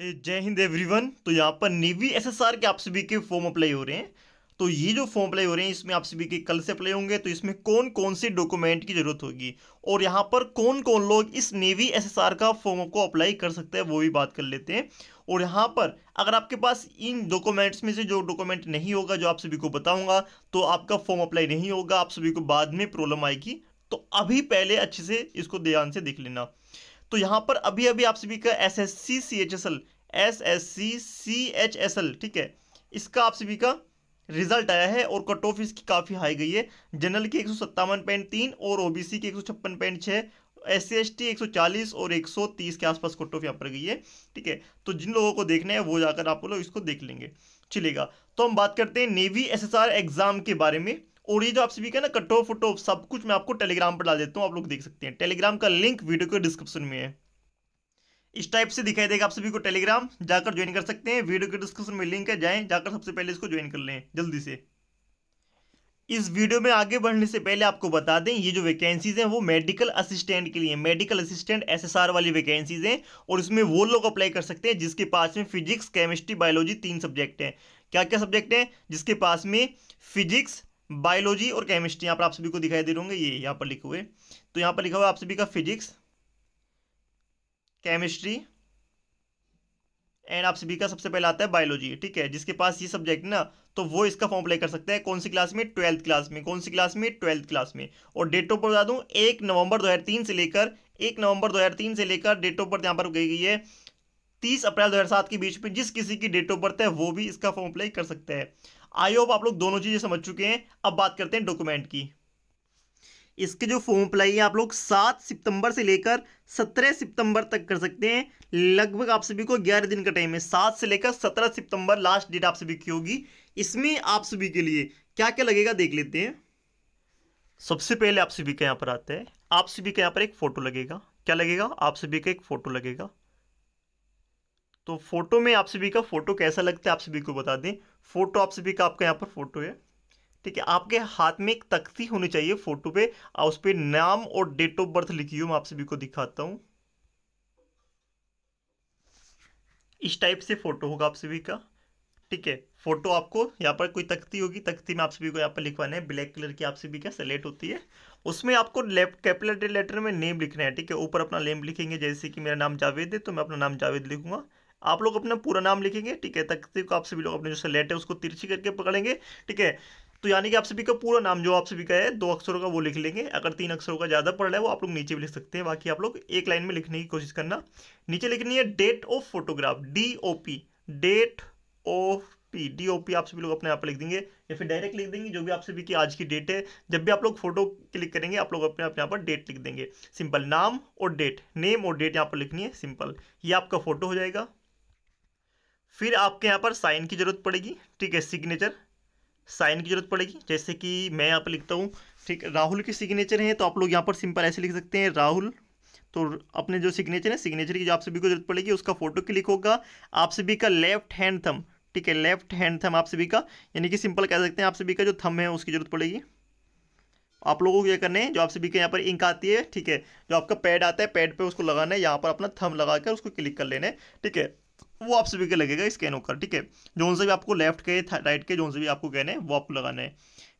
जय हिंद एवरीवन तो यहाँ पर नेवी एसएसआर के आप सभी के फॉर्म अप्लाई हो रहे हैं। तो ये जो फॉर्म अप्लाई हो रहे हैं, इसमें आप सभी के कल से अप्लाई होंगे। तो इसमें कौन कौन से डॉक्यूमेंट की ज़रूरत होगी? और यहाँ पर कौन कौन लोग इस नेवी एसएसआर का फॉर्म को अप्लाई कर सकते हैं, वो भी बात कर लेते हैं। और यहाँ पर अगर आपके पास इन डॉक्यूमेंट्स में से जो डॉक्यूमेंट नहीं होगा, जो आप सभी को बताऊँगा तो आपका फॉर्म अप्लाई नहीं होगा। आप सभी को बाद में प्रॉब्लम आएगी। तो अभी पहले अच्छे से इसको ध्यान से देख लेना। तो यहाँ पर अभी अभी आप सभी का S S C C H S L S S C C H S L ठीक है? इसका आप सभी का रिज़ल्ट आया है और कट ऑफ़ इसकी काफ़ी हाई गई है। जनरल की एक सौ सत्तावन पॉइंट तीन और ओबीसी की एक सौ छप्पन पॉइंट छः एस सी एस टी एक सौ चालीस और एक सौ तीस के आसपास कट ऑफ़ यहाँ पर गई है, ठीक है? तो जिन लोगों को देखना है वो जाकर आप लोग इसको देख लेंगे। चलेगा तो हम बात करते हैं navy S S R exam के बारे में। और ये जो आप सभी का ना कट ऑफ़ फुट ऑफ़ सब कुछ मैं आपको टेलीग्राम पर डाल देता हूँ, आप लोग देख सकते हैं। टेलीग्राम का लिंक वीडियो के डिस्क्रिप्शन में है। इस टाइप से दिखाई देगा आप सभी को टेलीग्राम, जाकर ज्वाइन कर सकते हैं। वीडियो के डिस्क्रिप्शन में लिंक है, जाएँ, जाकर सबसे पहले इसको ज्वाइन कर लें, जल्दी से। इस वीडियो में आगे बढ़ने से पहले आपको बता दें, ये जो वैकेंसीज हैं, वो मेडिकल असिस्टेंट के लिए मेडिकल असिस्टेंट एसएसआर वाली वैकेंसीज हैं, और इसमें वो लोग अप्लाई कर सकते हैं, जिसके पास में फिजिक्स केमिस्ट्री बायोलॉजी तीन सब्जेक्ट हैं। क्या क्या सब्जेक्ट हैं? जिसके पास में फिजिक्स बायोलॉजी और केमिस्ट्री यहाँ पर आप सभी को दिखाई दे होंगे, ये यहाँ पर लिखे हुए। तो यहाँ पर लिखा हुआ आप सभी का फिजिक्स, केमिस्ट्री एंड आप सभी का सबसे पहले आता है बायोलॉजी, ठीक है? जिसके पास ये सब्जेक्ट ना तो वो इसका फॉर्म अप्लाई कर सकता है। कौन सी क्लास में? ट्वेल्थ क्लास में। कौन सी क्लास में? ट्वेल्थ क्लास में। और डेट ऑफ़ बर्थ बता दूँ, एक नवंबर 2003 से लेकर, एक नवंबर 2003 से लेकर डेट ऑफ़ बर्थ यहाँ पर गई गई है। तीस अप्रैल 2007 के बीच में जिस किसी की डेट ऑफ़ बर्थ है, वो भी इसका फॉर्म अप्लाई कर सकते हैं। आई होप आप लोग दोनों चीज़ें समझ चुके हैं। अब बात करते हैं डॉक्यूमेंट की। इसके जो फॉर्म अप्लाई है, आप लोग सात सितंबर से लेकर सत्रह सितंबर तक कर सकते हैं। लगभग आप सभी को ग्यारह दिन का टाइम है। सात से लेकर सत्रह सितंबर लास्ट डेट आप सभी की होगी। इसमें आप सभी के लिए क्या क्या लगेगा देख लेते हैं। सबसे पहले आप सभी का यहाँ पर आता है। आप सभी का यहाँ पर एक फ़ोटो लगेगा। क्या लगेगा? आप सभी का एक फ़ोटो लगेगा। तो फ़ोटो में आप सभी का फ़ोटो कैसा लगता है आप सभी को बता दें। फ़ोटो आप सभी का आपका यहाँ पर फ़ोटो है। ठीक है, आपके हाथ में एक तख्ती होनी चाहिए फ़ोटो पे। उस पर नाम और डेट ऑफ़ बर्थ लिखी हो, मैं आप सभी को दिखाता हूँ। इस टाइप से फ़ोटो होगा आप सभी का। ठीक है, फ़ोटो आपको यहाँ पर कोई तख्ती होगी, तख्ती में आप सभी को यहाँ पर लिखवाना है। ब्लैक कलर की आप सभी का सेलेक्ट होती है। उसमें आपको लेफ़्ट कैपिटल लेटर में नेम लिखना है। ठीक है, ऊपर अपना नेम लिखेंगे, जैसे कि मेरा नाम जावेद है तो मैं अपना नाम जावेद लिखूँगा। आप लोग अपना पूरा नाम लिखेंगे, ठीक है? तख्ती को आप सभी लोग अपने जो सेलेक्ट है, उसको तिरछी करके पकड़ेंगे, ठीक है? तो यानी कि आप सभी का पूरा नाम जो आप सभी का है, दो अक्षरों का वो लिख लेंगे। अगर तीन अक्षरों का ज़्यादा पड़ रहा है, वो आप लोग नीचे भी लिख सकते हैं। बाकी आप लोग एक लाइन में लिखने की कोशिश करना। नीचे लिखनी है date of photograph D O P date of P D O P आप सभी लोग अपने आप लिख देंगे या फिर डायरेक्ट लिख देंगे, जो भी आप सभी की आज की डेट है। जब भी आप लोग फ़ोटो क्लिक करेंगे, आप लोग अपने अपने यहाँ पर डेट लिख देंगे। सिंपल नाम और डेट नेम और डेट यहाँ पर लिखनी है सिंपल ये आपका फ़ोटो हो जाएगा। फिर आपके यहाँ पर साइन की ज़रूरत पड़ेगी, ठीक है सिग्नेचर साइन की ज़रूरत पड़ेगी, जैसे कि मैं यहाँ पर लिखता हूँ, ठीक, राहुल की सिग्नेचर है तो आप लोग यहाँ पर सिंपल ऐसे लिख सकते हैं, राहुल। तो अपने जो सिग्नेचर है सिग्नेचर की जो आप सभी को ज़रूरत पड़ेगी, उसका फ़ोटो क्लिक होगा। आप सभी का लेफ़्ट हैंड थम ठीक है लेफ़्ट हैंड थम आप सभी का, यानी कि सिंपल कह सकते हैं आप सभी का जो थम है, उसकी ज़रूरत पड़ेगी। आप लोगों को क्या करना है, जो आप सभी के यहाँ पर इंक आती है, ठीक है, जो आपका पैड आता है पैड पे उसको लगाना है, यहाँ पर अपना थम लगा कर उसको क्लिक कर लेना है, ठीक है। वो आप सभी के लगेगा स्कैन होकर, ठीक है? जो से भी आपको लेफ़्ट के राइट के, जो से भी आपको कहने वो आपको लगाना है।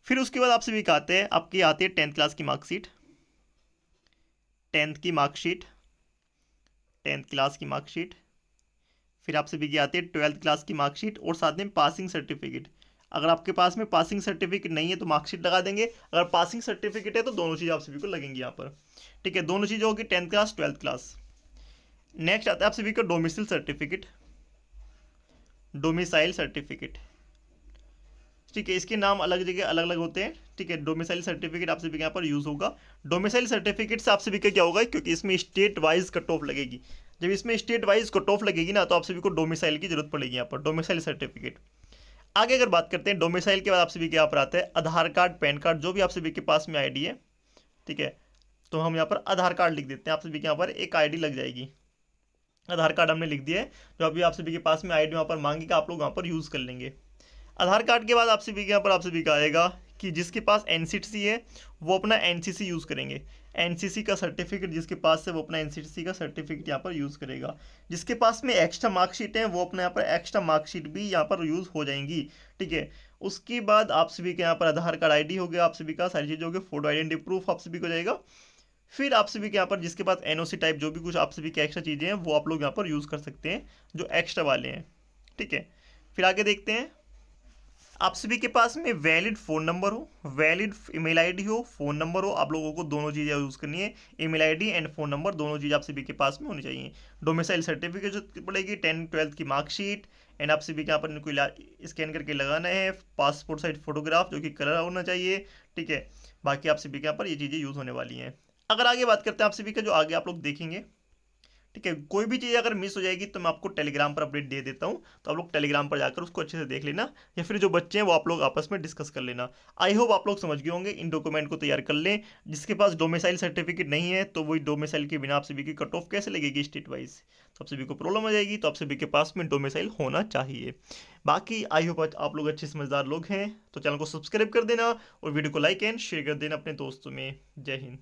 फिर उसके बाद आप सभी का आते हैं, आपकी आती है टेंथ क्लास की मार्कशीट टेंथ की मार्कशीट टेंथ क्लास की मार्कशीट फिर आप सभी की आती है ट्वेल्थ क्लास की मार्कशीट और साथ में पासिंग सर्टिफिकेट अगर आपके पास में पासिंग सर्टिफिकेट नहीं है तो मार्कशीट लगा देंगे। अगर पासिंग सर्टिफिकेट है तो दोनों चीज़ आप सभी को लगेंगी यहाँ पर। ठीक है, दोनों चीज़ होगी tenth class twelfth class next आता है आप सभी का डोमिसिल सर्टिफिकेट डोमिसाइल सर्टिफिकेट। ठीक है, इसके नाम अलग जगह अलग अलग होते हैं। ठीक है, डोमिसाइल सर्टिफिकेट आप सभी के यहाँ पर यूज़ होगा। डोमिसाइल सर्टिफिकेट से आप सभी का क्या होगा, क्योंकि इसमें स्टेट वाइज कट ऑफ़ लगेगी। जब इसमें स्टेट वाइज कट ऑफ़ लगेगी ना तो आप सभी को डोमिसाइल की ज़रूरत पड़ेगी यहाँ पर, डोमिसाइल सर्टिफिकेट। आगे अगर बात करते हैं, डोमिसाइल के बाद आप सभी के यहाँ पर आता है? आधार कार्ड, पैन कार्ड, जो भी आप सभी के पास में आईडी है। ठीक है तो हम यहाँ पर आधार कार्ड लिख देते हैं आप सभी के यहाँ पर एक आईडी लग जाएगी। आधार कार्ड हमने लिख दिया है। जो अभी आप सभी के पास में आई डी वहाँ पर मांगेगा आप लोग वहाँ पर यूज़ कर लेंगे। आधार कार्ड के बाद आप सभी के यहाँ पर आप सभी का आएगा कि जिसके पास एन है, वो अपना एन यूज़ करेंगे। एनसीसी का सर्टिफिकेट जिसके पास है, वो अपना एनसीसी का सर्टिफिकेट यहाँ पर यूज़ करेगा। जिसके पास में एक्स्ट्रा मार्कशीट है, वो अपने यहाँ पर एक्स्ट्रा मार्कशीट भी यहाँ पर यूज़ हो जाएँगी। ठीक है? उसके बाद आप सभी के यहाँ पर आधार कार्ड आईडी हो गया, आप सभी का सारी चीज़ हो गया फ़ोटो आइडेंटिटी प्रूफ आप सभी को जाएगा। फिर आप सभी के यहाँ पर जिसके पास एनओसी टाइप जो भी कुछ आप सभी के एक्स्ट्रा चीज़ें हैं, वो आप लोग यहाँ पर यूज़ कर सकते हैं, जो एक्स्ट्रा वाले हैं। ठीक है? फिर आगे देखते हैं। आप सभी के पास में वैलिड फ़ोन नंबर हो वैलिड ईमेल आईडी हो फ़ोन नंबर हो, आप लोगों को दोनों चीज़ें यूज़ करनी है। Email ID and phone number दोनों चीज़ आप सभी के पास में होनी चाहिए। डोमिसाइल सर्टिफिकेट जो पड़ेगी टेंथ ट्वेल्थ की मार्कशीट एंड आप सभी के यहाँ पर इनको स्कैन करके लगाना है। पासपोर्ट साइज़ फोटोग्राफ जो कि कलर होना चाहिए। ठीक है? बाकी आप सभी के यहाँ पर ये चीज़ें यूज़ होने वाली हैं। अगर आगे बात करते हैं आप सभी का, जो आगे आप लोग देखेंगे, ठीक है, कोई भी चीज़ अगर मिस हो जाएगी तो मैं आपको टेलीग्राम पर अपडेट दे देता हूँ। तो आप लोग टेलीग्राम पर जाकर उसको अच्छे से देख लेना, या फिर जो बच्चे हैं वो आप लोग आपस में डिस्कस कर लेना। आई होप आप लोग समझ गए होंगे, इन डॉक्यूमेंट को तैयार कर लें। जिसके पास डोमिसाइल सर्टिफिकेट नहीं है तो वही डोमिसाइल के बिना आप सभी की कट ऑफ़ कैसे लगेगी स्टेट वाइज तो आप सभी को प्रॉब्लम हो जाएगी तो आप सभी के पास में डोमिसाइल होना चाहिए। बाकी आई होप आप लोग अच्छे समझदार लोग हैं तो चैनल को सब्सक्राइब कर देना और वीडियो को लाइक एंड शेयर कर देना अपने दोस्तों में। जय हिंद।